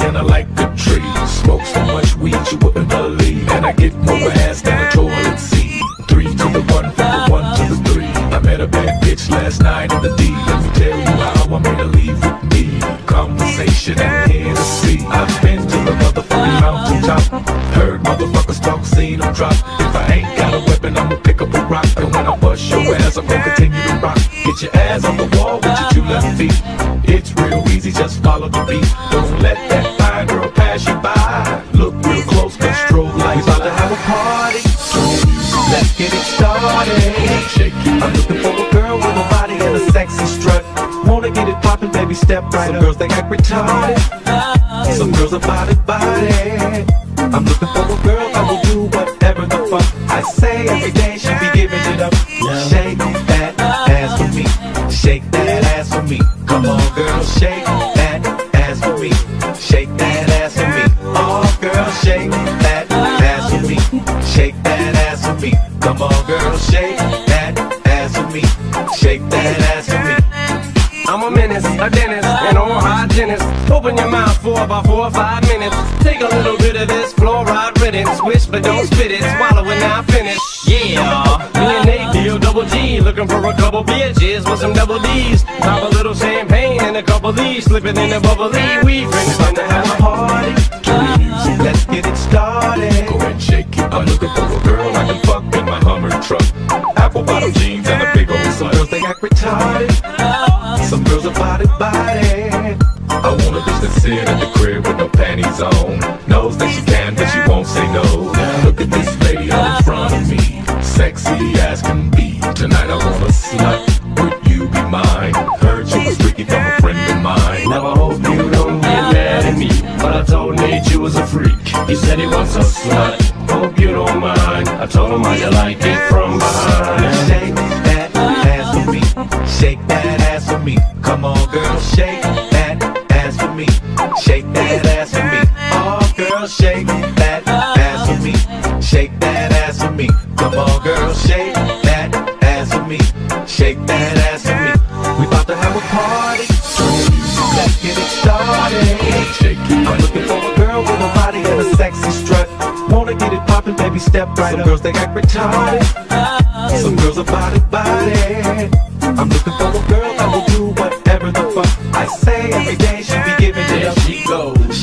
and I like the trees. Smoke so much weed you wouldn't believe. And I get more ass than a toilet seat. Three to the one, from the one to the three. I met a bad bitch last night in the D. Let me tell you how I made her leave with me. Conversation and Hennessy. I've been to the motherfucking mountaintop. Heard motherfuckers talk, seen them drop. If I ain't got a weapon, I'ma pick up a rock. And when I bust your ass, I'm gonna continue to rock. Get your ass on the wall with your two left feet. It's real easy, just follow the beat. Don't let that fine girl pass you by. Look real close, cause strobe lights about to have a party. So Let's get it started. Shake it. I'm looking for a girl with a body and a sexy strut. Wanna get it poppin', baby, step right Some up. girls they act retarded. Some girls are body body. I'm looking for a girl that will do whatever the fuck I say every day. She be shake that ass for me. Shake that ass for me. Oh, girl, shake that ass for me. Shake that ass for me. Come on, girl, shake that ass for me. Shake that ass for me. I'm a menace, a dentist, an oral hygienist. Open your mouth for about four or five minutes. Take a little bit of this fluoride riddance. Swish, but don't spit it. Swallow it now, finish. Yeah, me and Nate D-O double G. Looking for a couple bitches with some double D's. Pop a little champagne and a couple D's. Slipping in the bubbly. We finished Time to have a party. Let's get it started. Go and shake it. I'm looking for a girl I can fuck in my Hummer truck. Apple bottom jeans and a big old Some slut. girls they act retarded. Some girls are body body. I wanna bitch that sit at the crib with no panties on. Knows that she can, but she won't say no. Look at this lady all in front of me. Sexy as can be. Tonight I want a slut. Nate you was a freak. He said he wants a slut. Hope you don't mind. I told him how you like it from behind. Shake that ass for me. Shake that ass for me. Come on, girl, shake that ass for me. Shake that ass for me. Oh, girl, shake that ass for me. Shake that ass for me. Come on, girl, shake that ass for me. Shake that step right Some up. girls they act retarded. Some girls are body body. I'm looking for a girl that will do whatever the fuck I say. Every day she be giving it up. She goes.